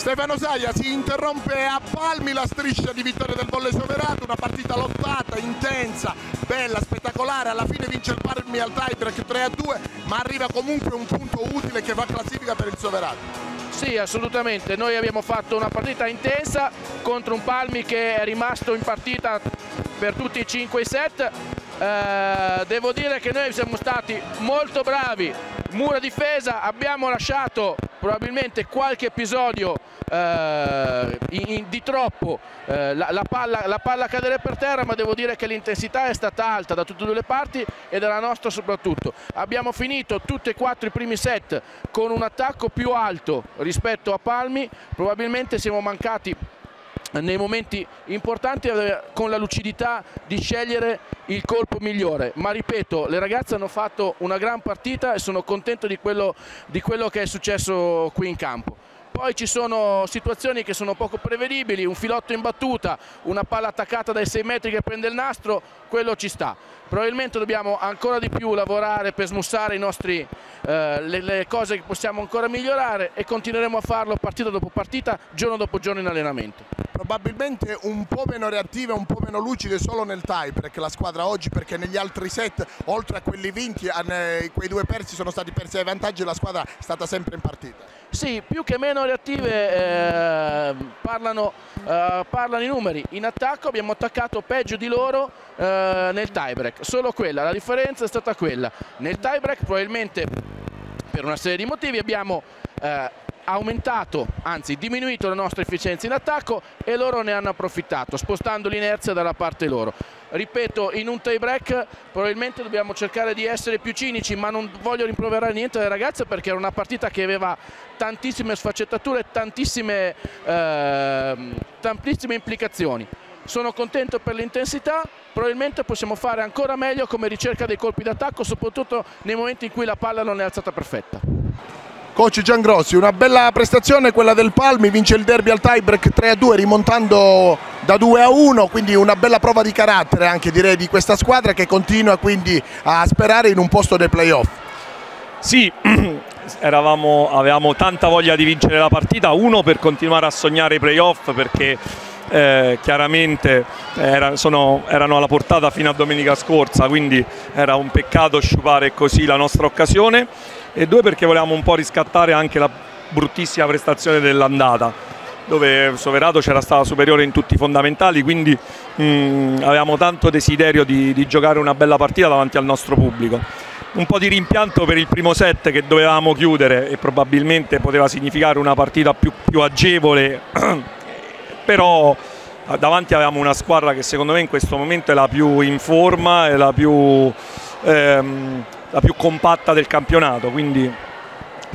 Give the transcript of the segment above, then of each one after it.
Stefano Saia si interrompe a palmi la striscia di vittoria del Volle Soverato, una partita lottata, intensa, bella, spettacolare, alla fine vince il Palmi al tiebreak 3 a 2, ma arriva comunque un punto utile che fa classifica per il Soverato. Sì, assolutamente. Noi abbiamo fatto una partita intensa contro un Palmi che è rimasto in partita per tutti i 5 set. Eh, devo dire che noi siamo stati molto bravi, mura difesa, abbiamo lasciato probabilmente qualche episodio eh, in, in, di troppo. Eh, la, la, palla, la, palla, cadere per terra ma devo dire che l'intensità è stata alta da tutte e due le parti e dalla nostra soprattutto. Abbiamo finito tutti e quattro i primi set con un attacco più alto rispetto a Palmi. Probabilmente siamo mancati nei momenti importanti con la lucidità di scegliere il colpo migliore ma ripeto le ragazze hanno fatto una gran partita e sono contento di quello, di quello che è successo qui in campo poi ci sono situazioni che sono poco prevedibili, un filotto in battuta, una palla attaccata dai 6 metri che prende il nastro, quello ci sta. Probabilmente dobbiamo ancora di più lavorare per smussare nostri, eh, le, le cose che possiamo ancora migliorare e continueremo a farlo partita dopo partita, giorno dopo giorno in allenamento probabilmente un po' meno reattive, un po' meno lucide solo nel tie break la squadra oggi perché negli altri set oltre a quelli vinti quei due persi sono stati persi ai vantaggi e la squadra è stata sempre in partita. Sì, più che meno reattive eh, parlano, eh, parlano, i numeri. In attacco abbiamo attaccato peggio di loro eh, nel tiebreak, solo quella, la differenza è stata quella. Nel tiebreak probabilmente per una serie di motivi abbiamo eh, aumentato, anzi diminuito la nostra efficienza in attacco e loro ne hanno approfittato, spostando l'inerzia dalla parte loro. Ripeto, in un tie break probabilmente dobbiamo cercare di essere più cinici, ma non voglio rimproverare niente alle ragazze perché era una partita che aveva tantissime sfaccettature, tantissime, eh, tantissime implicazioni. Sono contento per l'intensità, probabilmente possiamo fare ancora meglio come ricerca dei colpi d'attacco, soprattutto nei momenti in cui la palla non è alzata perfetta. Coach Giangrossi, una bella prestazione quella del Palmi, vince il derby al tiebreak 3-2 rimontando da 2-1, quindi una bella prova di carattere anche direi di questa squadra che continua quindi a sperare in un posto dei playoff. Sì, eravamo, avevamo tanta voglia di vincere la partita, uno per continuare a sognare i playoff perché eh, chiaramente era, sono, erano alla portata fino a domenica scorsa, quindi era un peccato sciupare così la nostra occasione. E due perché volevamo un po' riscattare anche la bruttissima prestazione dell'andata dove Soverato c'era stata superiore in tutti i fondamentali quindi mh, mm, avevamo tanto desiderio di, di giocare una bella partita davanti al nostro pubblico. Un po' di rimpianto per il primo set che dovevamo chiudere e probabilmente poteva significare una partita più, più agevole però davanti avevamo una squadra che secondo me in questo momento è la più in forma e la più ehm, la più compatta del campionato, quindi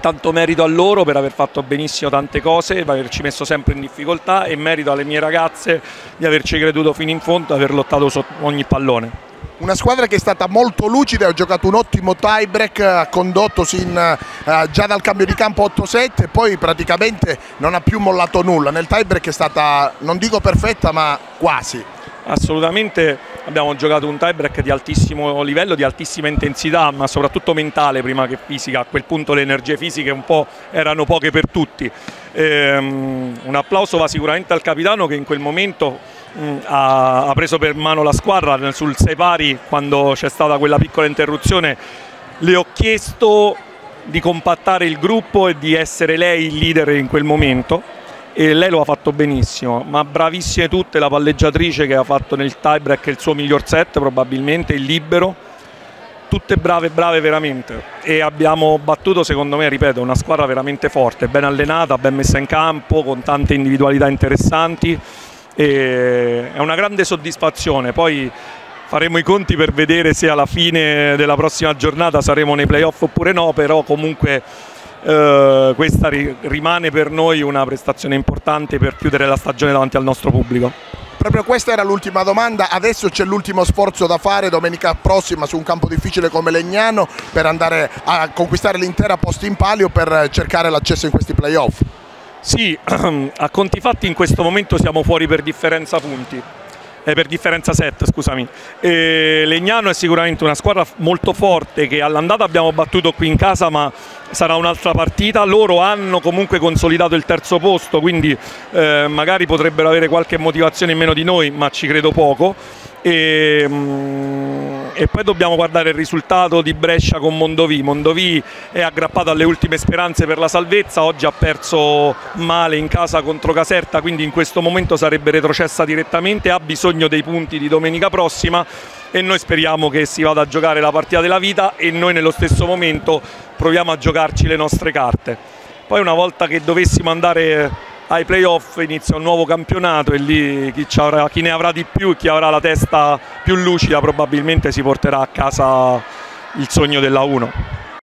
tanto merito a loro per aver fatto benissimo tante cose, per averci messo sempre in difficoltà e merito alle mie ragazze di averci creduto fino in fondo e aver lottato su ogni pallone. Una squadra che è stata molto lucida, ha giocato un ottimo tie break, ha condotto sin, uh, già dal cambio di campo 8-7 e poi praticamente non ha più mollato nulla. Nel tie break è stata, non dico perfetta, ma quasi. Assolutamente abbiamo giocato un tiebreak di altissimo livello, di altissima intensità, ma soprattutto mentale prima che fisica. A quel punto le energie fisiche un po' erano poche per tutti. Ehm, un applauso va sicuramente al capitano che in quel momento ha, ha, preso per mano la squadra sul 6 pari quando c'è stata quella piccola interruzione. Le ho chiesto di compattare il gruppo e di essere lei il leader in quel momento e lei lo ha fatto benissimo, ma bravissime tutte, la palleggiatrice che ha fatto nel tiebreak il suo miglior set probabilmente, il libero, tutte brave, brave veramente. E abbiamo battuto secondo me, ripeto, una squadra veramente forte, ben allenata, ben messa in campo, con tante individualità interessanti e è una grande soddisfazione, poi faremo i conti per vedere se alla fine della prossima giornata saremo nei playoff oppure no, però comunque eh, questa ri rimane per noi una prestazione importante per chiudere la stagione davanti al nostro pubblico. Proprio questa era l'ultima domanda, adesso c'è l'ultimo sforzo da fare domenica prossima su un campo difficile come Legnano per andare a conquistare l'intera post in palio per cercare l'accesso in questi playoff. Sì, a conti fatti in questo momento siamo fuori per differenza punti eh, per differenza set, scusami. E Legnano è sicuramente una squadra molto forte che all'andata abbiamo battuto qui in casa, ma sarà un'altra partita. Loro hanno comunque consolidato il terzo posto, quindi eh, magari potrebbero avere qualche motivazione in meno di noi, ma ci credo poco. E, mm, e, poi dobbiamo guardare il risultato di Brescia con Mondovì. Mondovì è aggrappato alle ultime speranze per la salvezza, oggi ha perso male in casa contro Caserta, quindi in questo momento sarebbe retrocessa direttamente, ha bisogno dei punti di domenica prossima e noi speriamo che si vada a giocare la partita della vita e noi nello stesso momento proviamo a giocarci le nostre carte. Poi una volta che dovessimo andare ai playoff inizia un nuovo campionato e lì chi, avrà, chi, ne avrà di più e chi avrà la testa più lucida probabilmente si porterà a casa il sogno della 1.